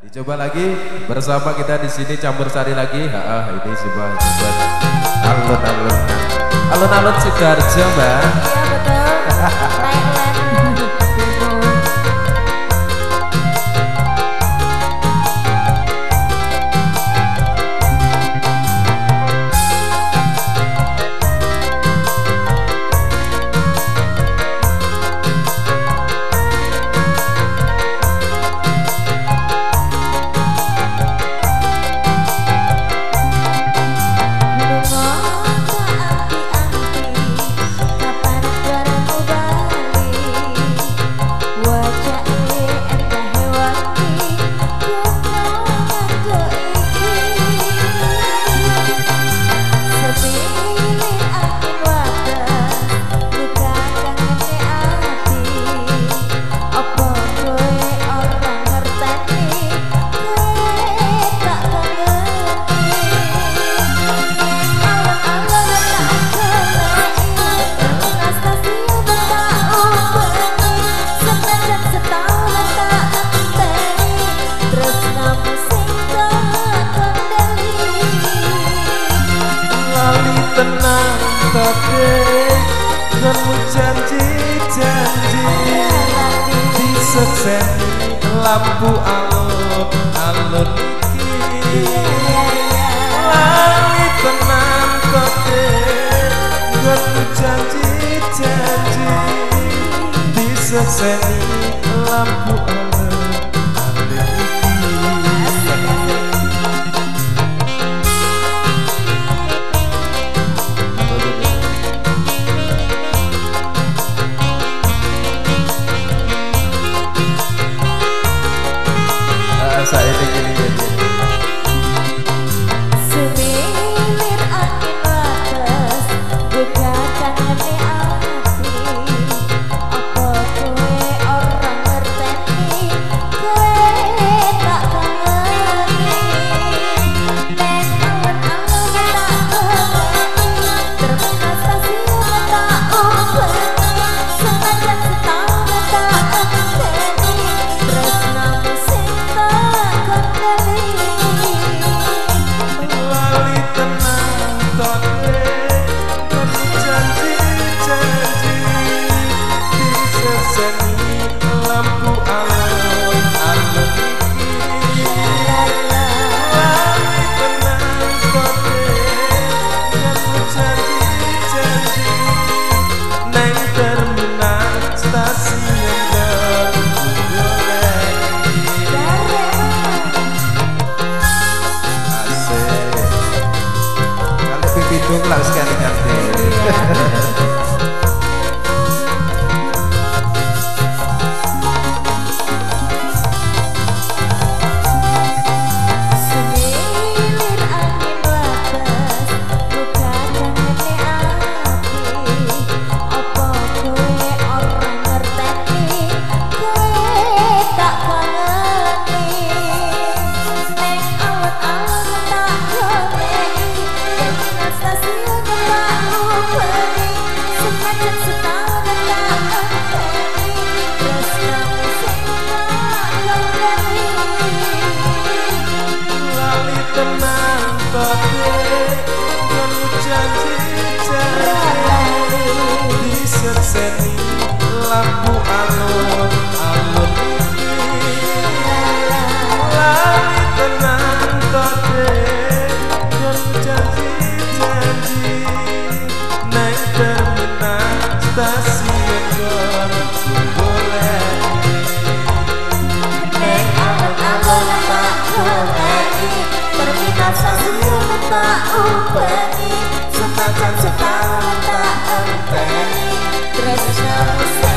Dicoba lagi bersama kita di sini campur sari lagi. Ha, ah, ini sebuah alun-alun. Alun-alun Sidoarjo, Mbak. hati kamu janji-janji di sesen lampu alun-alun lari tenan kote kamu janji-janji di sesen lampu alun Saya. mungkin lah sekian rasa semua tak upeni Sempatan setahun tak empeni Terus. nyawa